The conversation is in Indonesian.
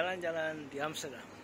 jalan-jalan di Amsterdam.